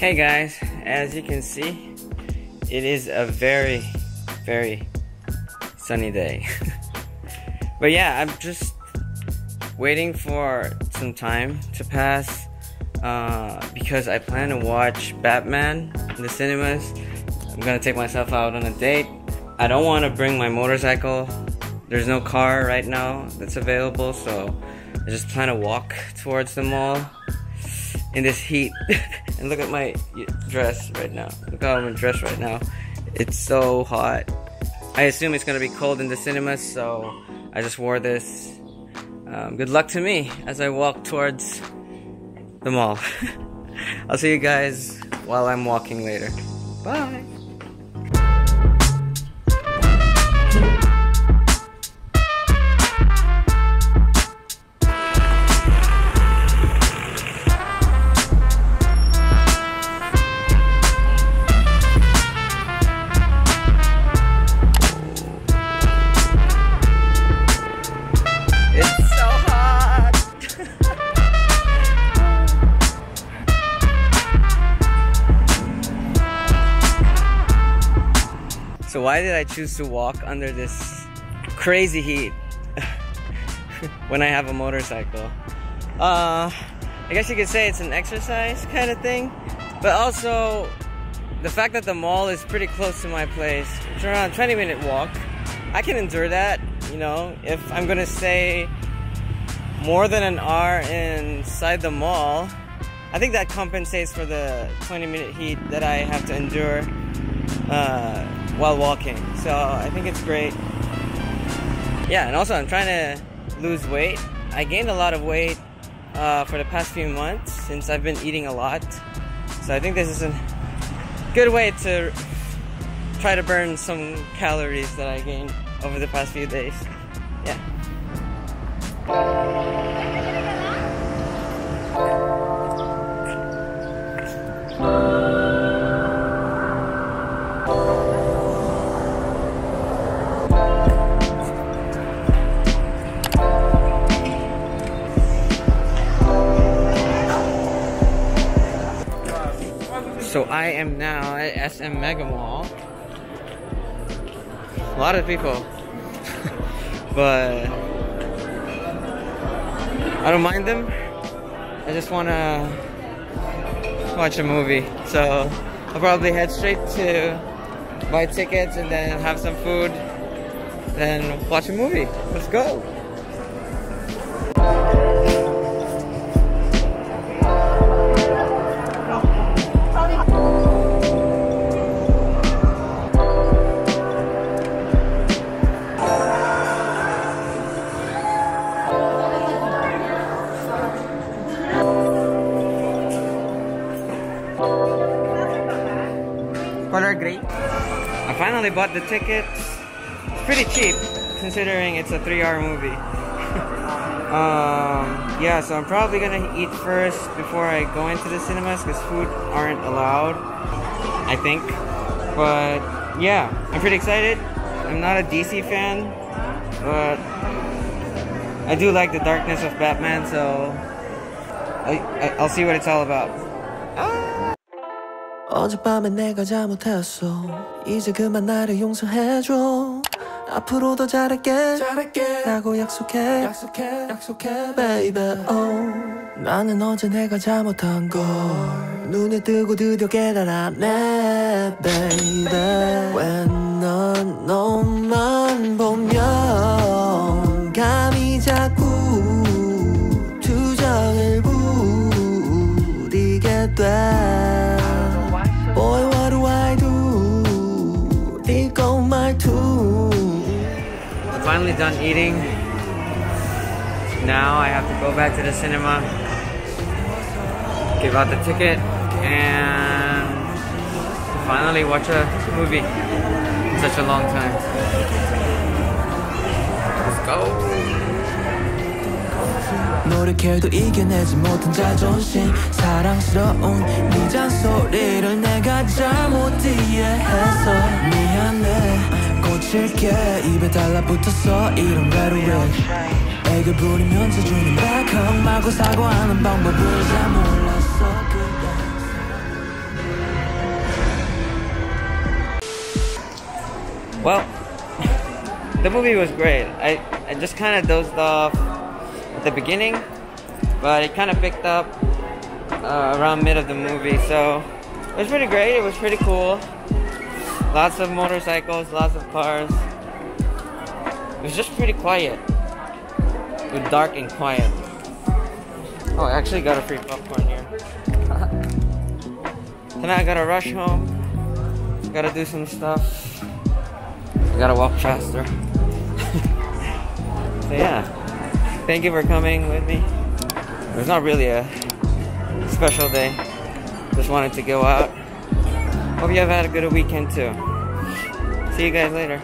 Hey guys, as you can see, it is a very, very sunny day. but yeah, I'm just waiting for some time to pass uh, because I plan to watch Batman in the cinemas. I'm gonna take myself out on a date. I don't want to bring my motorcycle. There's no car right now that's available, so I just plan to walk towards the mall in this heat. and look at my dress right now. Look how I'm dressed right now. It's so hot. I assume it's gonna be cold in the cinemas, so I just wore this. Um, good luck to me as I walk towards the mall. I'll see you guys while I'm walking later. Bye! Why did I choose to walk under this crazy heat when I have a motorcycle? Uh, I guess you could say it's an exercise kind of thing, but also the fact that the mall is pretty close to my place, it's around a 20 minute walk. I can endure that, you know, if I'm gonna stay more than an hour inside the mall, I think that compensates for the 20 minute heat that I have to endure uh, while walking. So I think it's great. Yeah, and also I'm trying to lose weight. I gained a lot of weight uh, for the past few months since I've been eating a lot. So I think this is a good way to try to burn some calories that I gained over the past few days. Yeah. I am now at SM Megamall. A lot of people. but I don't mind them. I just wanna watch a movie. So I'll probably head straight to buy tickets and then have some food. Then watch a movie. Let's go. Gray. I finally bought the tickets. It's pretty cheap considering it's a three hour movie. um, yeah, so I'm probably gonna eat first before I go into the cinemas because food aren't allowed, I think. But yeah, I'm pretty excited. I'm not a DC fan, but I do like the darkness of Batman, so I, I, will see what it's all about. 어젯밤에 내가 잘못했어. 이제 그만 나를 용서해줘. 앞으로 더 잘할게, 잘할게. 라고 약속해. 약속해. 약속해. Baby oh. 나는 어제 내가 잘못한 걸 눈에 뜨고 드디어 깨달았네 baby Finally done eating. Now I have to go back to the cinema, give out the ticket, and finally watch a movie in such a long time. Let's go. 노력해도 이겨내지 못한 자존심 사랑스러운 네 잔소리를 내가 잘못 이해해서 미안해 입에 달라붙어서 이런 rhetoric 애교 부리면서 주는 사과하는 방법을 잘 몰랐어 Well, the movie was great. I, I just kind of dozed off at the beginning, but it kind of picked up uh, around mid of the movie. So it was pretty great. It was pretty cool. Lots of motorcycles, lots of cars. It was just pretty quiet. It was dark and quiet. Oh, I actually got a free popcorn here. Tonight I gotta rush home. Gotta do some stuff. I gotta walk faster. so yeah. Thank you for coming with me. It was not really a special day. Just wanted to go out. Hope you have had a good weekend too. See you guys later.